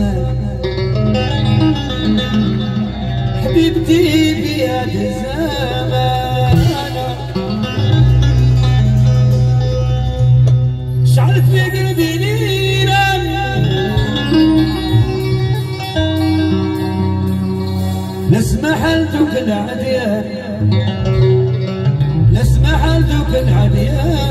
الأمان حبيبتي في هذا الزمان شعلت في قلبي العديان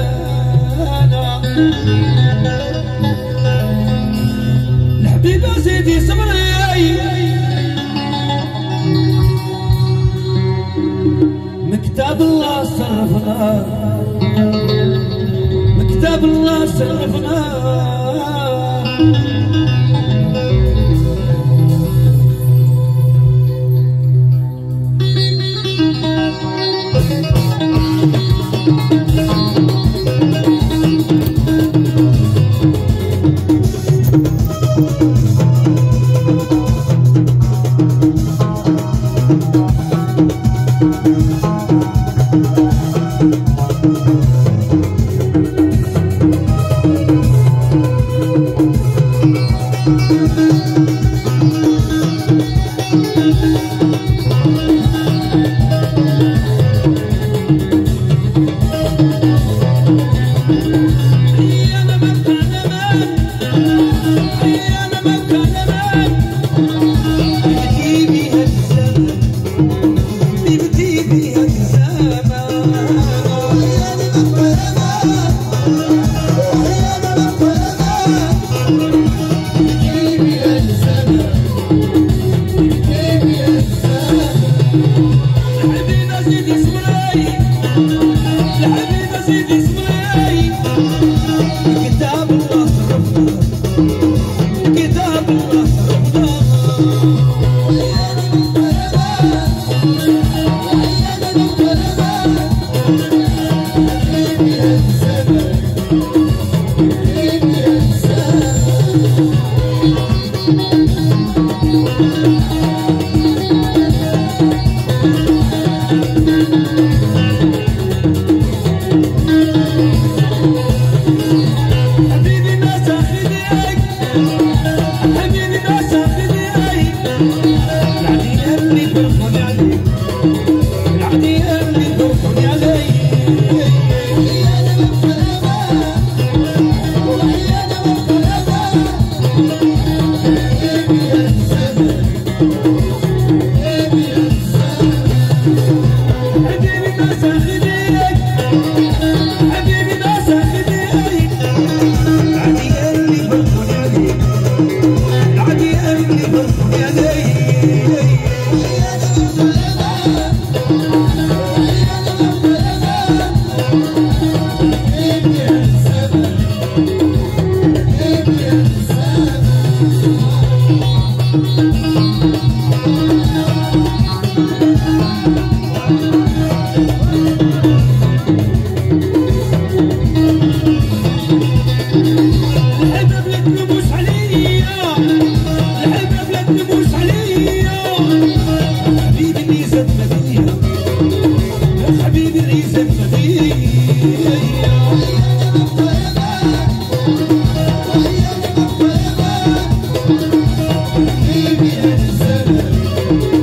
الله صرفنا مكتاب الله صرفنا أنا Thank you.